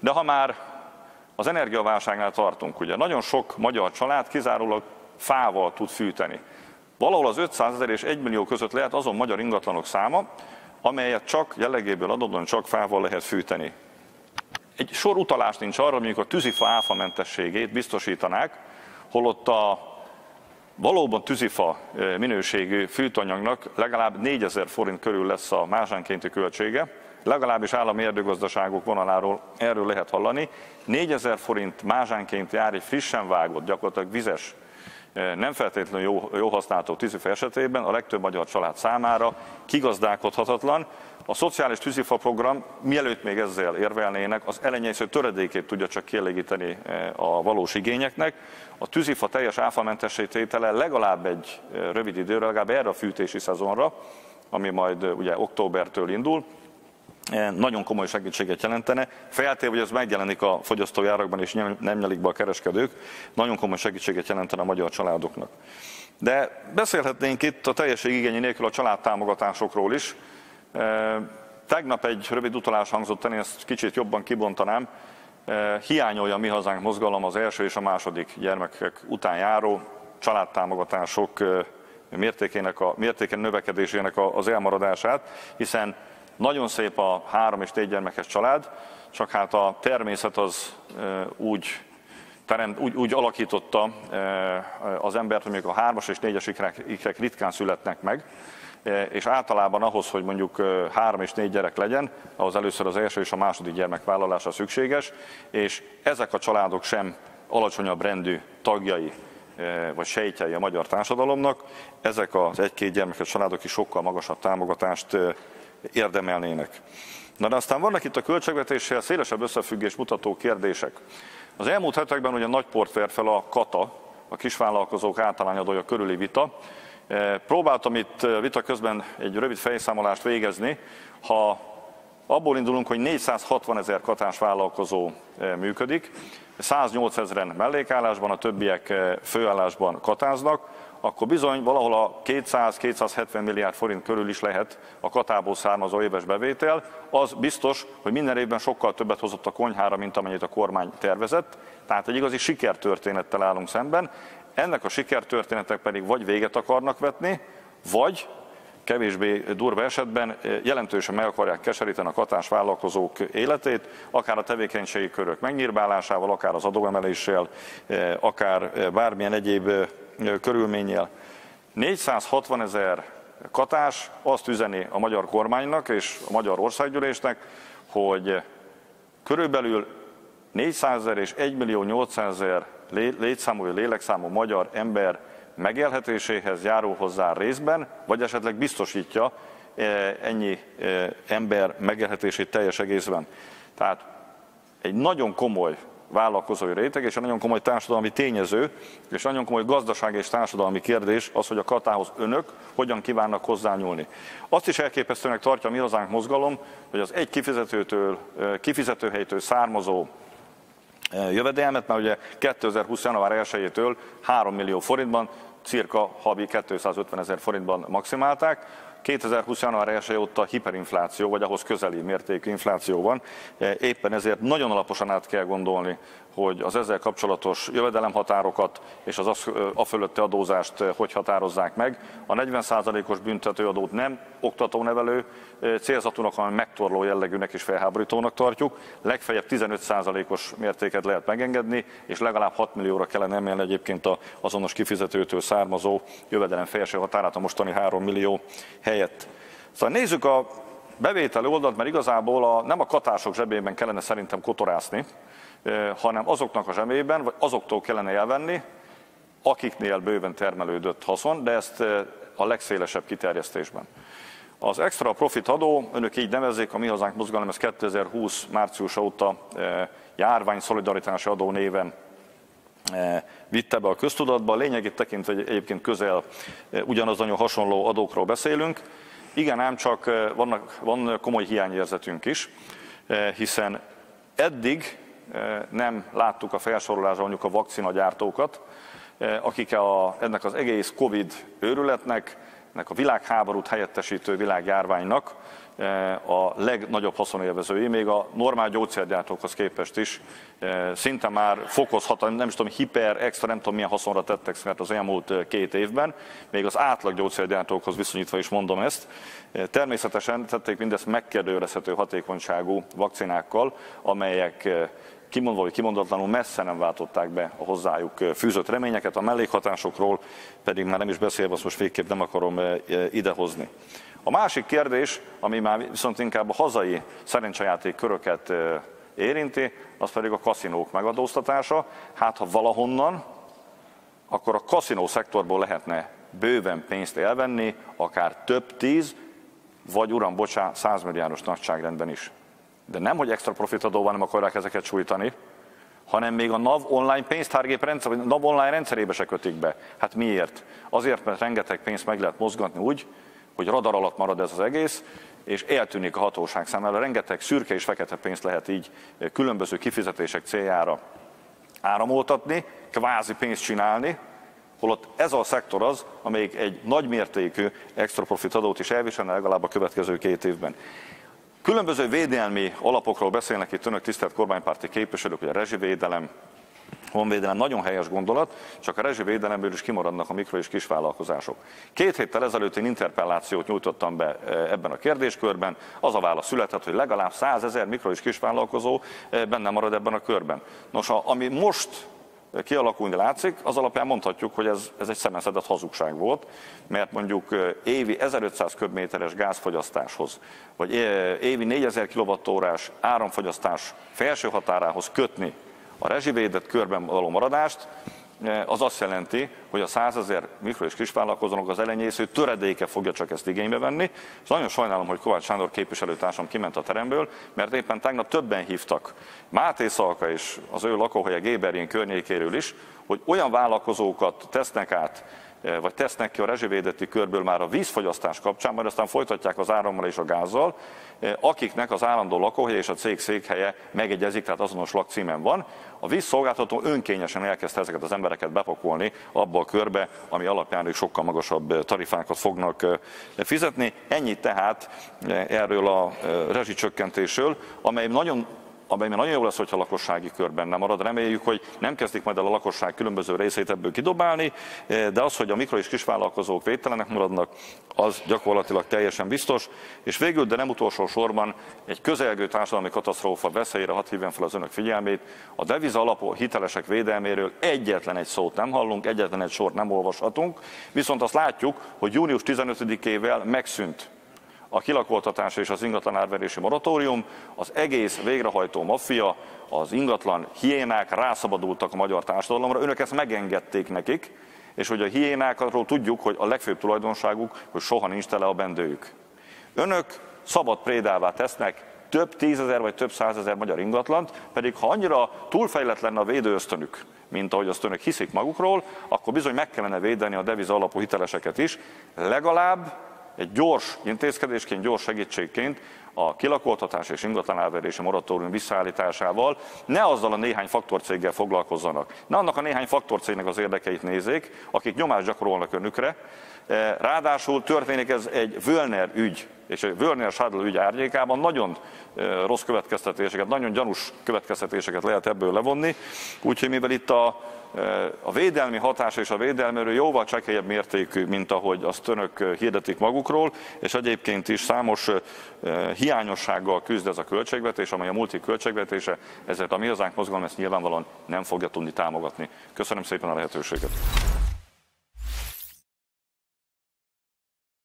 De ha már az energiaválságnál tartunk, ugye nagyon sok magyar család kizárólag fával tud fűteni. Valahol az 500 ezer és 1 millió között lehet azon magyar ingatlanok száma, amelyet csak jellegéből adódóan csak fával lehet fűteni. Egy sor utalás nincs arra, mondjuk a tűzifa áfamentességét biztosítanák, holott a valóban tűzifa minőségű fűtanyagnak legalább 4000 forint körül lesz a másánkénti költsége, legalábbis állami erdőgazdaságok vonaláról erről lehet hallani. 4000 forint mázsánként jár egy frissen vágott, gyakorlatilag vizes nem feltétlenül jó, jó használható tűzifa esetében a legtöbb magyar család számára kigazdálkodhatatlan. A szociális tűzifa program, mielőtt még ezzel érvelnének, az elenyésző töredékét tudja csak kielégíteni a valós igényeknek. A tűzifa teljes áfamentesítétele legalább egy rövid időre, legalább erre a fűtési szezonra, ami majd ugye októbertől indul, nagyon komoly segítséget jelentene. Feltéve, hogy ez megjelenik a fogyasztói árakban, és nem nyelik be a kereskedők, nagyon komoly segítséget jelentene a magyar családoknak. De beszélhetnénk itt a teljesség igényi nélkül a családtámogatásokról is. Tegnap egy rövid utalás hangzott én ezt kicsit jobban kibontanám. Hiányolja a Mi Hazánk mozgalom az első és a második gyermekek után járó családtámogatások mértékének a, mértéken növekedésének az elmaradását, hiszen nagyon szép a három és négy gyermekes család, csak hát a természet az úgy, teremt, úgy, úgy alakította az embert, hogy mondjuk a hármas és négyes ikrek, ikrek ritkán születnek meg, és általában ahhoz, hogy mondjuk három és négy gyerek legyen, ahhoz először az első és a második gyermek vállalása szükséges, és ezek a családok sem alacsonyabb rendű tagjai vagy sejtjei a magyar társadalomnak, ezek az egy-két gyermekes családok is sokkal magasabb támogatást érdemelnének. Na de aztán vannak itt a költségvetéssel szélesebb összefüggés mutató kérdések. Az elmúlt hetekben ugye nagy port vert fel a kata, a kisvállalkozók általányadója körüli vita. E, próbáltam itt e, vita közben egy rövid fejszámolást végezni. Ha abból indulunk, hogy 460 ezer katás vállalkozó e, működik, 108 ezeren mellékállásban, a többiek főállásban katáznak, akkor bizony valahol a 200-270 milliárd forint körül is lehet a katából származó éves bevétel. Az biztos, hogy minden évben sokkal többet hozott a konyhára, mint amennyit a kormány tervezett. Tehát egy igazi sikertörténettel állunk szemben. Ennek a sikertörténetek pedig vagy véget akarnak vetni, vagy kevésbé durva esetben jelentősen meg akarják keseríteni a katás vállalkozók életét, akár a tevékenységi körök megnyírbálásával, akár az adóemeléssel, akár bármilyen egyéb körülménnyel. 460 ezer katás azt üzeni a magyar kormánynak és a magyar országgyűlésnek, hogy körülbelül 400 ezer és 1 millió 800 ezer létszámú lélekszámú magyar ember megélhetéséhez járul hozzá részben, vagy esetleg biztosítja ennyi ember megélhetését teljes egészben. Tehát egy nagyon komoly vállalkozói réteg, és egy nagyon komoly társadalmi tényező, és nagyon komoly gazdasági és társadalmi kérdés az, hogy a katához önök hogyan kívánnak hozzányúlni. Azt is elképesztőnek tartja a mi hazánk mozgalom, hogy az egy kifizetőtől, kifizetőhelytől származó jövedelmet, mert ugye 2020. január 1-től 3 millió forintban, cirka havi 250 ezer forintban maximálták, 2020. január 1 óta hiperinfláció, vagy ahhoz közeli mértékű infláció van. Éppen ezért nagyon alaposan át kell gondolni hogy az ezzel kapcsolatos jövedelemhatárokat és az a fölötti adózást hogy határozzák meg. A 40%-os büntetőadót nem oktatónevelő célzatúnak, hanem megtorló jellegűnek és felháborítónak tartjuk. Legfeljebb 15%-os mértéket lehet megengedni, és legalább 6 millióra kellene emelni egyébként az azonos kifizetőtől származó jövedelem felső határát a mostani 3 millió helyett. Szóval nézzük a bevételi oldalt, mert igazából a, nem a katások zsebében kellene szerintem kotorászni, hanem azoknak a zsebében, vagy azoktól kellene elvenni, akiknél bőven termelődött haszon, de ezt a legszélesebb kiterjesztésben. Az extra profit adó, önök így nevezik, a Mi Hazánk Mozgalom, ez 2020 március óta járvány szolidaritási adó néven vitte be a köztudatba. Lényegét tekintve egyébként közel ugyanaz nagyon hasonló adókról beszélünk. Igen, ám csak vannak, van komoly hiányérzetünk is, hiszen eddig nem láttuk a felsorolásban mondjuk a vakcinagyártókat, akik a, ennek az egész Covid őrületnek a világháborút helyettesítő világjárványnak a legnagyobb haszonélvezői, még a normál gyógyszergyártókhoz képest is szinte már fokozhat, nem is tudom, hiper, extra, nem tudom milyen haszonra tettek szert az elmúlt két évben, még az átlag gyógyszergyártókhoz viszonyítva is mondom ezt. Természetesen tették mindezt megkérdőjelezhető hatékonyságú vakcinákkal, amelyek kimondva vagy kimondatlanul messze nem váltották be a hozzájuk fűzött reményeket, a mellékhatásokról pedig már nem is beszélve, azt most végképp nem akarom idehozni. A másik kérdés, ami már viszont inkább a hazai szerencsejáték köröket érinti, az pedig a kaszinók megadóztatása. Hát ha valahonnan, akkor a kaszinó szektorból lehetne bőven pénzt elvenni, akár több tíz, vagy uram, bocsá, százmilliárdos nagyságrendben is. De nem, hogy extra profitadóval nem akarják ezeket sújtani, hanem még a NAV online pénztárgép rendszer, vagy NAV online rendszerébe se kötik be. Hát miért? Azért, mert rengeteg pénzt meg lehet mozgatni úgy, hogy radar alatt marad ez az egész, és eltűnik a hatóság számára. Rengeteg szürke és fekete pénzt lehet így különböző kifizetések céljára áramoltatni, kvázi pénzt csinálni, holott ez a szektor az, amelyik egy nagymértékű extra profit adót is elviselne legalább a következő két évben. Különböző védelmi alapokról beszélnek itt önök tisztelt kormánypárti képviselők, hogy a rezsivédelem, honvédelem nagyon helyes gondolat, csak a rezsivédelemből is kimaradnak a mikro- és kisvállalkozások. Két héttel ezelőtt én interpellációt nyújtottam be e, ebben a kérdéskörben, az a válasz született, hogy legalább 100 ezer mikro- és kisvállalkozó e, benne marad ebben a körben. Nos, ami most kialakulni látszik, az alapján mondhatjuk, hogy ez, ez egy szemeszedett hazugság volt, mert mondjuk évi 1500 köbméteres gázfogyasztáshoz, vagy évi 4000 kWh áramfogyasztás felső határához kötni a rezsivédett körben való maradást, az azt jelenti, hogy a százezer mikro- és kisvállalkozónak az elenyésző töredéke fogja csak ezt igénybe venni. És nagyon sajnálom, hogy Kovács Sándor képviselőtársam kiment a teremből, mert éppen tegnap többen hívtak Máté Szalka és az ő lakóhelye Géberén környékéről is, hogy olyan vállalkozókat tesznek át vagy tesznek ki a rezsivédeti körből már a vízfogyasztás kapcsán, majd aztán folytatják az árammal és a gázzal, eh, akiknek az állandó lakóhelye és a cég székhelye megegyezik, tehát azonos lakcímen van. A vízszolgáltató önkényesen elkezdte ezeket az embereket bepakolni abba a körbe, ami alapján ők sokkal magasabb eh, tarifákat fognak fizetni. Ennyit tehát erről a rezsicsökkentésről, amely nagyon amelyben nagyon jó lesz, hogyha a lakossági körben nem marad. Reméljük, hogy nem kezdik majd el a lakosság különböző részét ebből kidobálni, de az, hogy a mikro és kisvállalkozók védtelenek maradnak, az gyakorlatilag teljesen biztos. És végül, de nem utolsó sorban, egy közelgő társadalmi katasztrófa veszélyre hat hívjam fel az önök figyelmét. A deviza alapú hitelesek védelméről egyetlen egy szót nem hallunk, egyetlen egy sort nem olvashatunk, viszont azt látjuk, hogy június 15-ével megszűnt a kilakoltatás és az ingatlan árverési moratórium, az egész végrehajtó maffia, az ingatlan hiénák rászabadultak a magyar társadalomra, önök ezt megengedték nekik, és hogy a hiénákról tudjuk, hogy a legfőbb tulajdonságuk, hogy soha nincs tele a bendőjük. Önök szabad prédává tesznek több tízezer vagy több százezer magyar ingatlant, pedig ha annyira túlfejlett lenne a védőösztönük, mint ahogy azt önök hiszik magukról, akkor bizony meg kellene védeni a deviza alapú hiteleseket is, legalább egy gyors intézkedésként, gyors segítségként a kilakoltatás és ingatlanárverési moratórium visszaállításával. Ne azzal a néhány faktorcéggel foglalkozzanak, ne annak a néhány faktorcégnek az érdekeit nézzék, akik nyomást gyakorolnak önükre. E, ráadásul történik ez egy Völner ügy, és egy Völner Schadl ügy árnyékában. Nagyon e, rossz következtetéseket, nagyon gyanús következtetéseket lehet ebből levonni, úgyhogy mivel itt a a védelmi hatás és a védelméről jóval csekélyebb mértékű, mint ahogy azt önök hirdetik magukról, és egyébként is számos hiányossággal küzd ez a költségvetés, amely a multi költségvetése, ezért a mi hazánk mozgalom ezt nyilvánvalóan nem fogja tudni támogatni. Köszönöm szépen a lehetőséget.